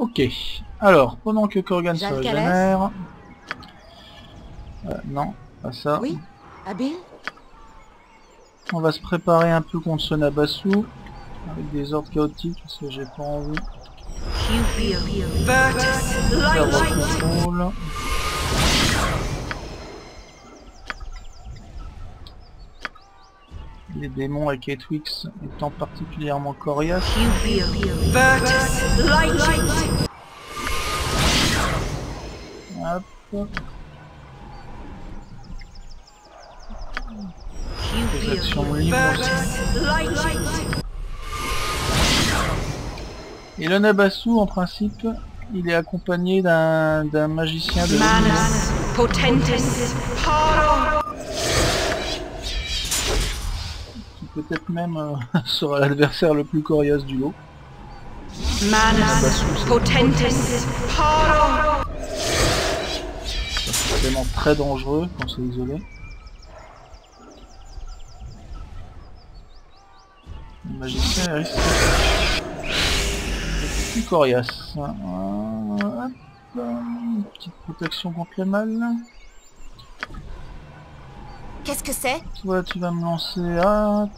Ok. Alors, pendant que Corgan se régénère... Euh, non, pas ça. Oui Habile On va se préparer un peu contre ce Nabasu. Avec des ordres chaotiques, parce que j'ai pas envie Les démons avec Etwix étant particulièrement coriaces. Hop. Des actions libres aussi. Et le Nabasu, en principe, il est accompagné d'un d'un magicien de Manus potentis paro. Peut-être même euh, sera l'adversaire le plus coriace du lot. Manus potentis paro. C'est vraiment très dangereux quand c'est isolé. Le magicien risque d'être plus coriace. Hop, une petite protection contre le mal. Qu'est-ce que c'est? Toi tu vas me lancer hop.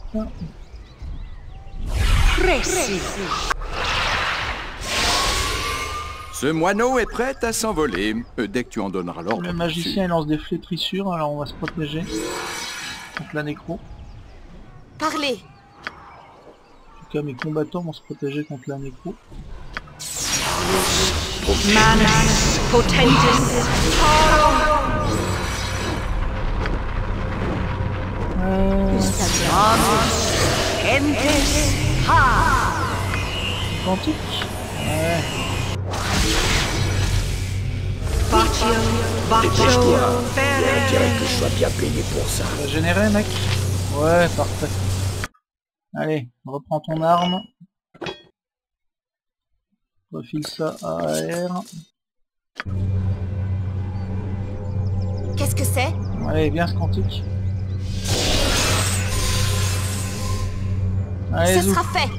Ce moineau est prêt à s'envoler. Euh, Dès que tu en donneras l'ordre. Le magicien il lance des flétrissures, alors on va se protéger contre la nécro. Parlez En tout cas mes combattants vont se protéger contre la nécro. Manus potentis Entis ha. quantique Ouais. Baccio, baccio, fere. que je sois bien payé pour ça. Générer mec Ouais, parfait. Allez, reprends ton arme. Refile ça à AR. Qu'est-ce que c'est? Allez, viens ce quantique. Allez, sera fait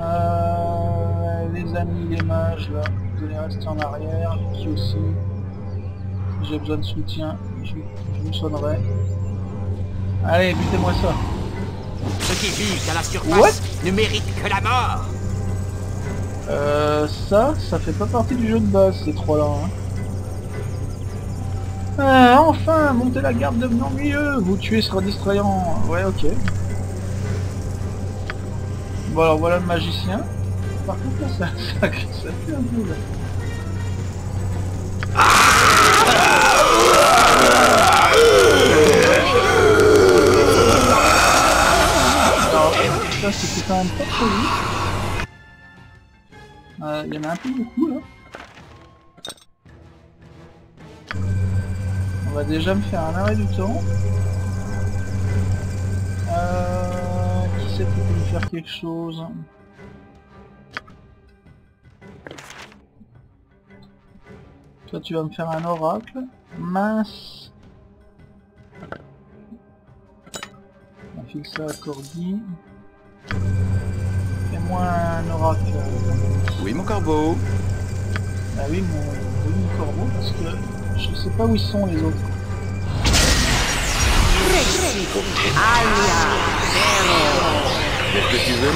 Euh, les amis, les mages, là, vous allez rester en arrière, qui aussi. Si j'ai besoin de soutien, je, je vous sonnerai. Allez, butez-moi ça. Ceux qui vivent à la surface What? ne méritent que la mort. Euh, ça, ça fait pas partie du jeu de base, ces trois-là. Hein. Ah, enfin, montez la garde devenant mieux, vous tuer sera distrayant. Ouais, ok. Bon alors voilà le magicien. Par contre là, ça, ça, ça fait un peu là. Alors, ça c'était quand même pas trop vite. Euh, Il y en a un peu beaucoup là. Va déjà me faire un arrêt du temps. Euh, qui c'est qui peut me faire quelque chose? Toi tu vas me faire un oracle. Mince. On file ça à Corgi. Fais-moi un oracle. Oui, mon corbeau. Ah oui, mon, oui, mon corbeau, parce que je sais pas où ils sont les autres. Qu'est-ce que tu veux,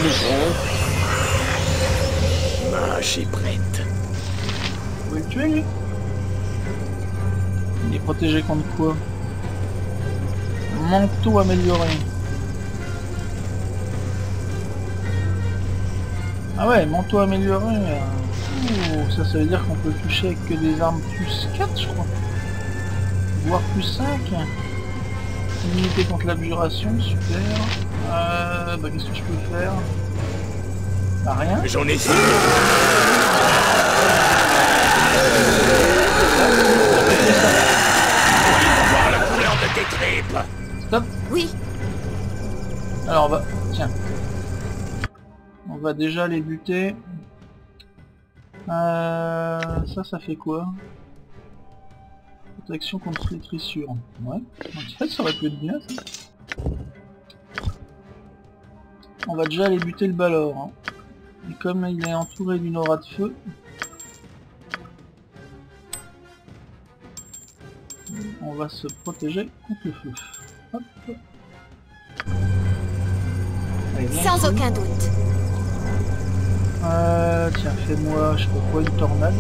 Mâche est prête. Vous le tuer lui Il est protégé contre quoi? Manteau amélioré. Ah ouais, manteau amélioré. ça, ça veut dire qu'on peut toucher avec que des armes plus 4, je crois. Voire plus 5. Immunité contre l'abjuration, super. Euh, bah qu'est-ce que je peux faire? Bah rien. J'en ai six. Voir la couleur de tes tripes. Stop Oui Alors on va... Tiens. On va déjà les buter. Euh, ça, ça fait quoi? Protection contre les trissures. Ouais. Ça aurait pu être bien ça. On va déjà aller buter le Balor. hein. Et comme il est entouré d'une aura de feu... On va se protéger contre le feu. Hop. Allez, viens Sans aucun doute. Euh, tiens, fais-moi, je sais pas quoi, une tornade.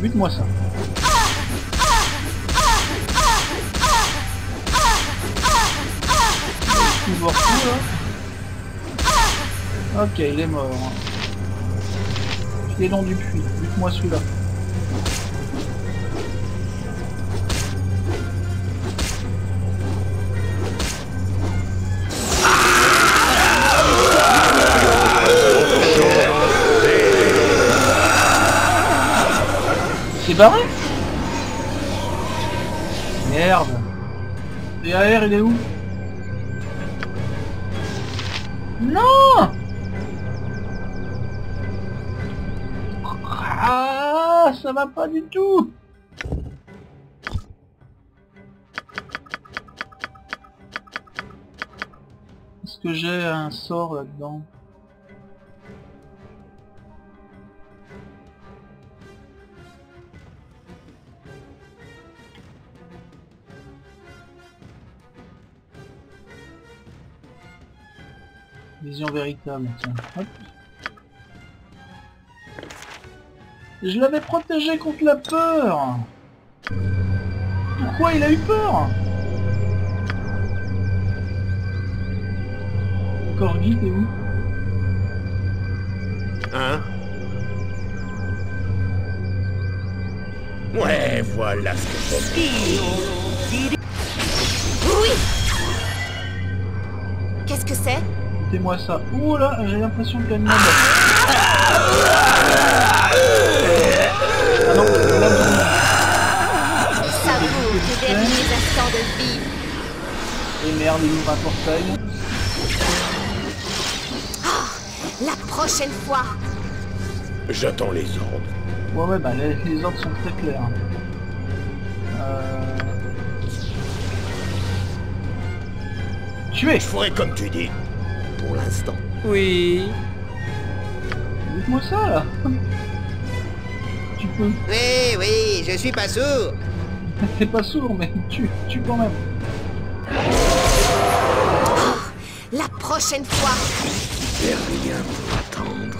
Bute-moi ça. Tu vois tout, là Ok, il est mort. Il est dans du puits. Bute-moi celui-là. Merde. DAR il est où? Non! Ah ça va pas du tout. Est-ce que j'ai un sort là-dedans? Vision véritable, tiens. Hop. Je l'avais protégé contre la peur Pourquoi il a eu peur? Corgi, t'es où? Hein? Ouais, voilà ce que. Oui Qu'est-ce que c'est? Écoutez-moi ça. Ouh là, j'ai l'impression qu'il y a une. Ah non, là, Savoure tes derniers instants de vie. Et merde, il ouvre un portail. La prochaine fois, J'attends les ordres. Ouais, ouais, bah les, les ordres sont très clairs. Euh... Tuer Je ferai comme tu dis. Pour l'instant. Oui. Dites-moi ça là Tu peux. Oui, oui, je suis pas sourd. T'es pas sourd, mais tu, tu quand même. la prochaine fois, J'ai rien pour attendre.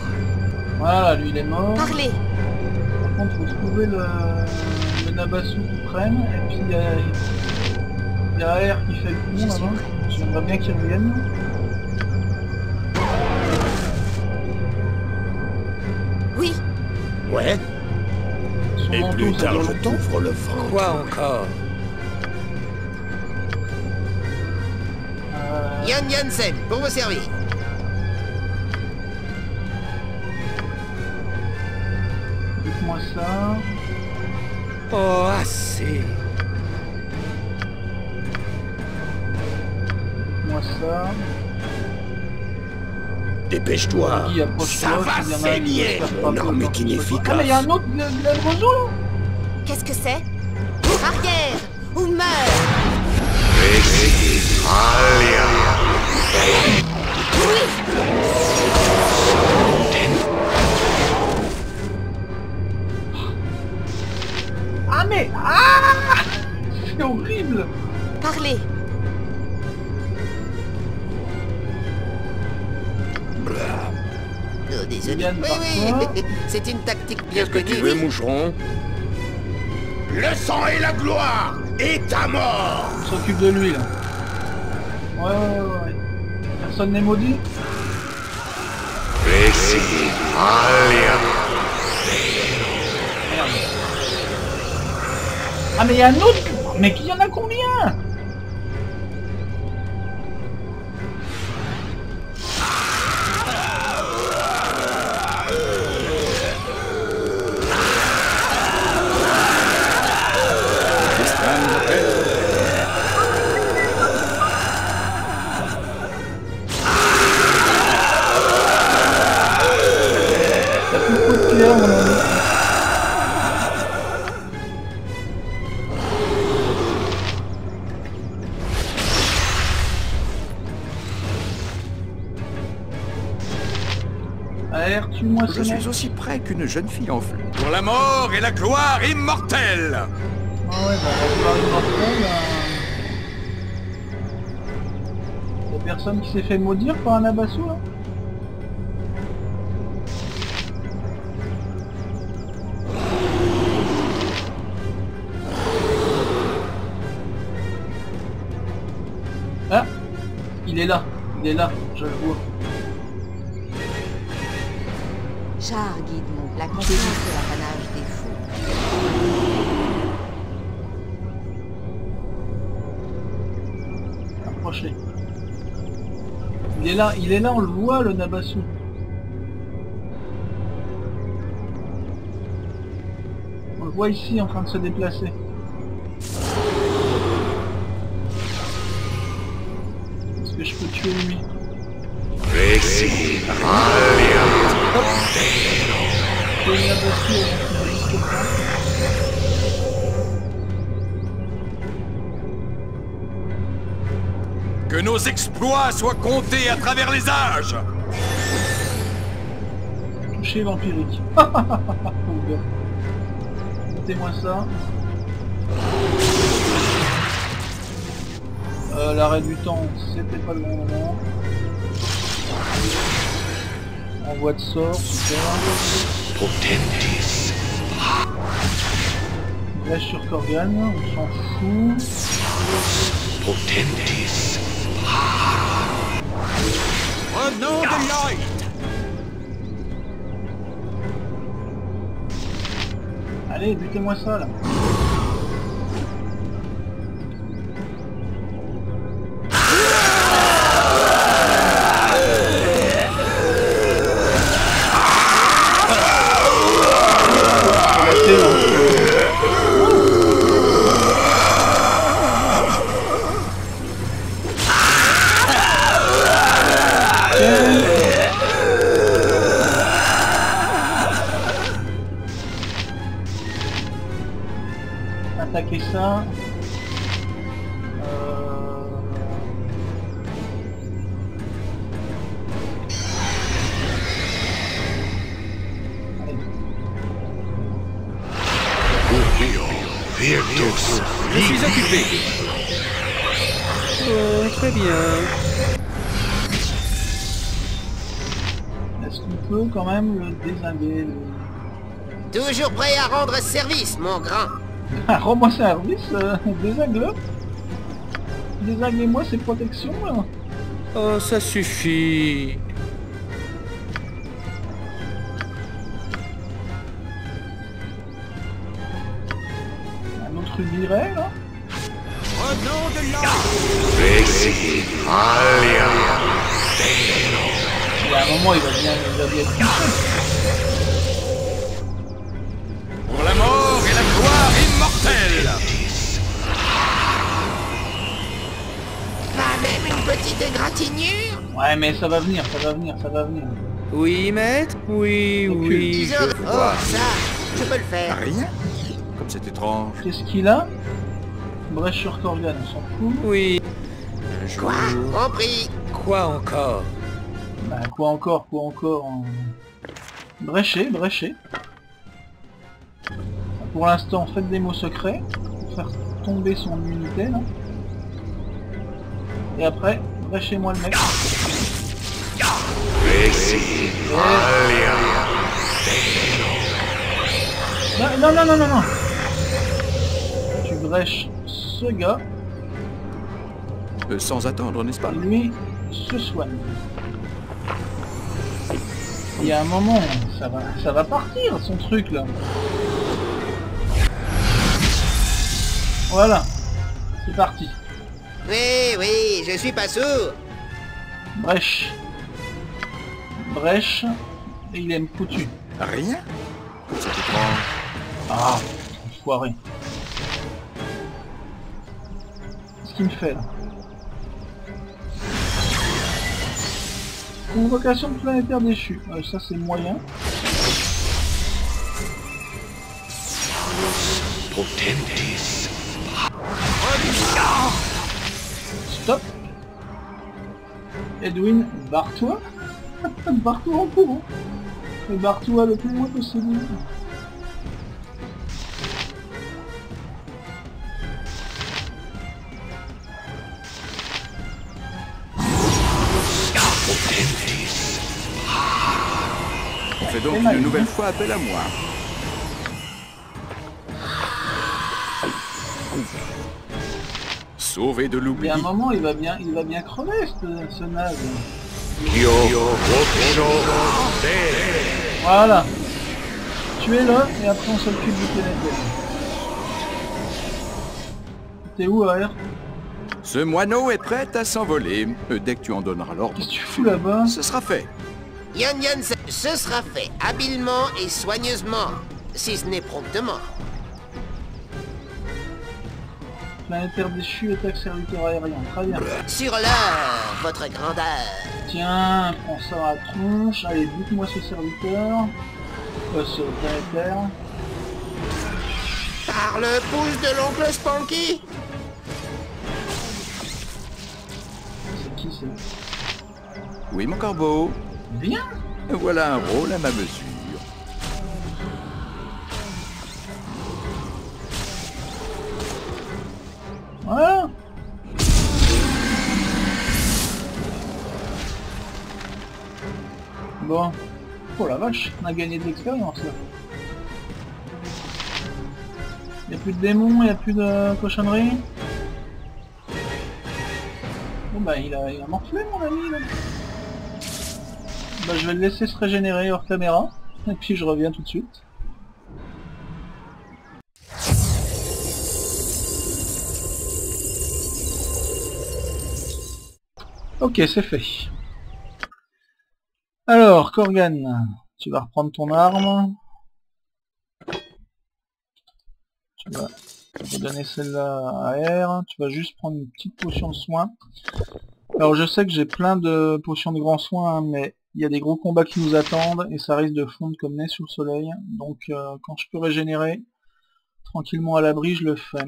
Voilà, lui il est mort. parlez. Par contre, faut trouver le, le Nabasu qui prenne. Et puis il y a, il y a AR qui fait le con là-bas. J'aimerais bien qu'il revienne. Ouais Son Et plus tard, je t'ouvre le ventre. Quoi encore? Euh, Yann Jansen, pour vous servir. Dites-moi ça. Oh, assez. Dites-moi ça. Dépêche-toi. Approche-toi, Ça va saigner. Mon arme est inefficace. Ah mais il y a un autre là qu'est-ce que c'est? Arrière ou meurs Ah mais Ah C'est horrible Parlez. Oh, désolé. Yann, Oui, parfois. oui, c'est une tactique bien Qu'est-ce que tu connue. veux, moucheron? Le sang et la gloire Et ta mort On s'occupe de lui là. Ouais ouais ouais ouais. Personne n'est maudit? Merde. Ah mais il y a un autre Mais qu'il y en a combien? Je suis aussi près qu'une jeune fille en fleurs. Pour la mort et la gloire immortelle Ah ouais, bah, on va vouloir immortel. Euh... Y'a personne qui s'est fait maudire par un abassou là Ah Il est là, il est là, je le vois. Char guide mon la confiance est l'apanage des fous. Approchez. Il est là, il est là, on le voit le Nabasu. On le voit ici en train de se déplacer. Est-ce que je peux tuer lui? Que nos exploits soient comptés à travers les âges Toucher vampirique. Mettez-moi ça. Euh, L'arrêt du temps, c'était pas le bon moment. Envoi de sort, super. Brèche sur Corgan, on s'en fout. Revenons de Lloyd Allez, butez-moi ça là. Ça. Euh... Je suis occupé. Oh, très bien. Est-ce qu'on peut quand même le désinguer le- Toujours prêt à rendre service, mon grand. Ah, rends-moi service, euh, désingue-le. Désinguez-moi ses protections là. Oh, ça suffit. Un autre viret là. Revenons de Lloyd Il y a un moment il va bien, il va bien Ouais mais ça va venir, ça va venir, ça va venir. Oui, maître? Oui, oui. Je. Oh, ça, je peux le faire. Rien? Comme c'est étrange. Qu'est-ce qu'il a? Brèche sur Corgan, on s'en fout. Oui. Quoi? Compris. Quoi encore? Bah quoi encore, quoi encore hein. Brécher, brécher. Pour l'instant, faites des mots secrets. Pour faire tomber son immunité là. Et après, bréchez-moi le mec. Non, non, non, non, non, non. Tu brèches ce gars, Euh, sans attendre, n'est-ce pas? Lui se soigne. Il y a un moment, ça va, ça va partir son truc là. Voilà, c'est parti. Oui, oui, je suis pas sourd. Brèche. Brèche. Et il aime foutu. Rien Comme c'est étrange. Ah, enfoiré. Qu'est-ce qu'il me fait là? Convocation de planétaire déchu. Euh, ça c'est moyen. Stop. Edwin, barre-toi. barre-toi en courant. Et barre-toi le plus loin possible. On fait donc une nouvelle fois appel à moi. Sauvé de Il y l'oubli. a un moment, il va bien, il va bien crever ce, ce naze. Voilà. Tuez-le et après on s'occupe du pénètre. T'es où, Air? Ce moineau est prêt à s'envoler. Euh, Dès que tu en donneras l'ordre, Qu'est-ce que tu fous là-bas? Ce sera fait. Yann Yann, ce- ce sera fait habilement et soigneusement, si ce n'est promptement. Planétaire déchu, attaque serviteur aérien. Très bien. Sur l'heure, votre grandeur. Tiens, prends ça à la tronche. Allez, bute-moi ce serviteur. Euh, ce planétaire. Par le pouce de l'oncle Spanky C'est qui c'est Oui, mon corbeau. Bien Voilà un rôle à ma mesure. Bon. Oh la vache, on a gagné de l'expérience là. Y a plus de démons, y a plus de cochonneries. Bon bah il a, il a mon ami là. Bah je vais le laisser se régénérer hors caméra. Et puis je reviens tout de suite. Ok, c'est fait. Alors, Korgan, tu vas reprendre ton arme. Tu vas, vas donner celle-là à R. Tu vas juste prendre une petite potion de soin. Alors, je sais que j'ai plein de potions de grand soin, hein, mais il y a des gros combats qui nous attendent et ça risque de fondre comme nez sous le soleil. Donc, euh, quand je peux régénérer tranquillement à l'abri, je le fais.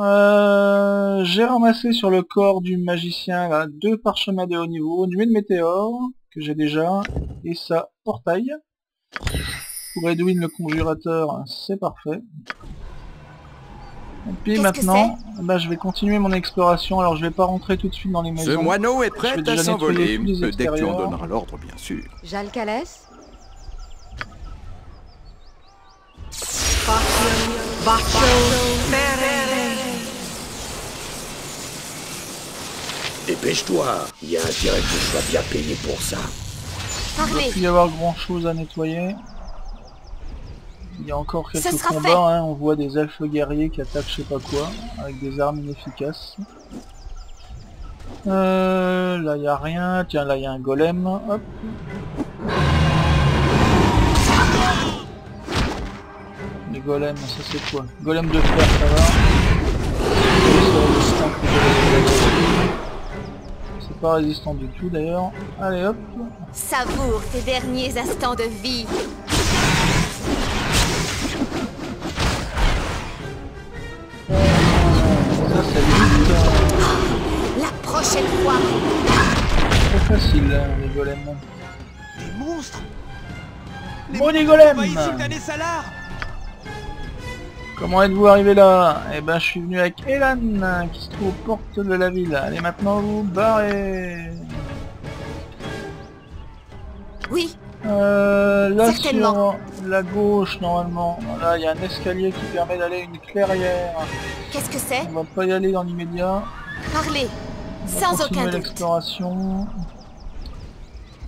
Euh, j'ai ramassé sur le corps du magicien deux parchemins de haut niveau, nuée de météore, que j'ai déjà, et ça, portail. Pour Edwin le conjurateur, c'est parfait. Et puis maintenant, bah, je vais continuer mon exploration, alors je vais pas rentrer tout de suite dans les Ce maisons. moineau est Je prêt vais à déjà nettoyer s'envoler. tous les Dès que tu en extérieurs. donneras l'ordre, bien sûr. Jalcalès Dépêche-toi, il y a intérêt que tu sois bien payé pour ça. Il ne doit plus y avoir grand chose à nettoyer. Il y a encore quelques combats, hein, on voit des elfes guerriers qui attaquent je sais pas quoi, avec des armes inefficaces. Euh, là il y a rien, tiens là il y a un golem, hop. Les golems, ça c'est quoi? Golem de fer, ça va? Pas résistant du tout d'ailleurs. Allez hop. Savoure tes derniers instants de vie Ça c'est vite. La prochaine fois Trop facile, hein, les golems. Des monstres les golems Comment êtes-vous arrivé là? Eh ben je suis venu avec Elan qui se trouve aux portes de la ville. Allez maintenant vous barrez Oui, euh, Là sur la gauche normalement, là il y a un escalier qui permet d'aller à une clairière. qu'est-ce que c'est? On va pas y aller dans l'immédiat. Parlez Sans aucun doute l'exploration.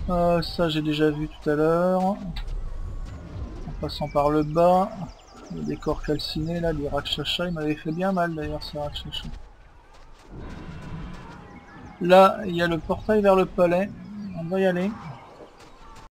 Euh, ça j'ai déjà vu tout à l'heure. En passant par le bas. Le décor calciné là, du Rakshasha, il m'avait fait bien mal d'ailleurs ce Rakshasha. Là, il y a le portail vers le palais. On va y aller.